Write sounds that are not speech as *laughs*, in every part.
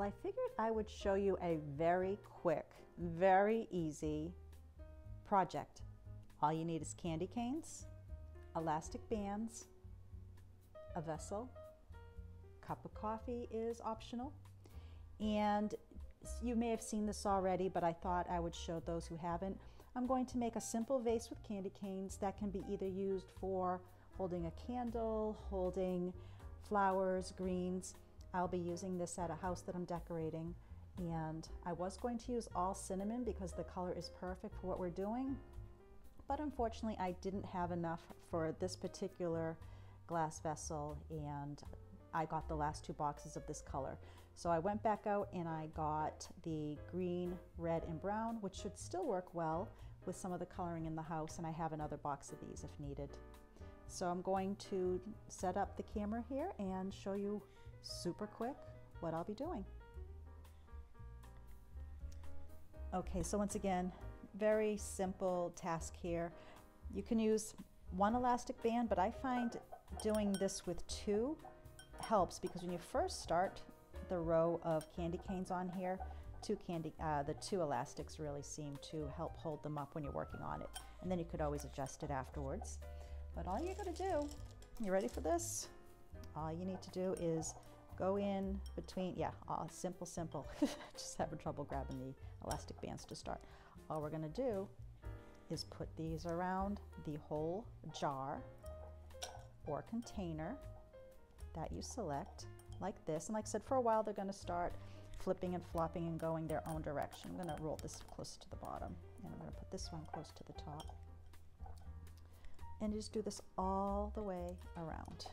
I figured I would show you a very quick, very easy project. All you need is candy canes, elastic bands, a vessel, cup of coffee is optional, and you may have seen this already, but I thought I would show those who haven't. I'm going to make a simple vase with candy canes that can be either used for holding a candle, holding flowers, greens. I'll be using this at a house that I'm decorating. And I was going to use all cinnamon because the color is perfect for what we're doing. But unfortunately, I didn't have enough for this particular glass vessel and I got the last two boxes of this color. So I went back out and I got the green, red, and brown, which should still work well with some of the coloring in the house, and I have another box of these if needed. So I'm going to set up the camera here and show you super quick what I'll be doing. Okay, so once again, very simple task here. You can use one elastic band, but I find doing this with two helps because when you first start the row of candy canes on here, two candy, uh, the two elastics really seem to help hold them up when you're working on it. And then you could always adjust it afterwards. But all you gotta do, you ready for this? All you need to do is go in between, yeah, all simple, simple. *laughs* Just having trouble grabbing the elastic bands to start. All we're gonna do is put these around the whole jar or container that you select like this. And like I said, for a while they're gonna start flipping and flopping and going their own direction. I'm gonna roll this close to the bottom and I'm gonna put this one close to the top. And just do this all the way around.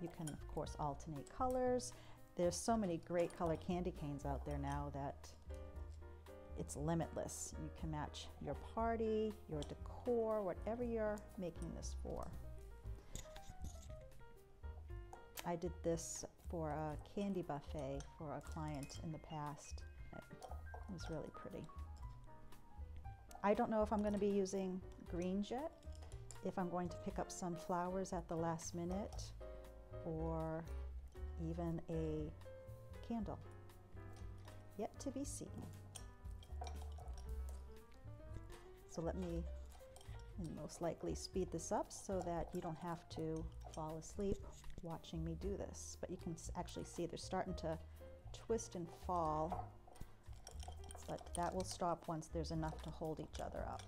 You can of course alternate colors. There's so many great color candy canes out there now that it's limitless. You can match your party, your decor, whatever you're making this for. I did this for a candy buffet for a client in the past. It was really pretty. I don't know if I'm going to be using greens yet, if I'm going to pick up some flowers at the last minute, or even a candle. Yet to be seen. So let me most likely speed this up so that you don't have to fall asleep watching me do this. But you can actually see they're starting to twist and fall, but that will stop once there's enough to hold each other up.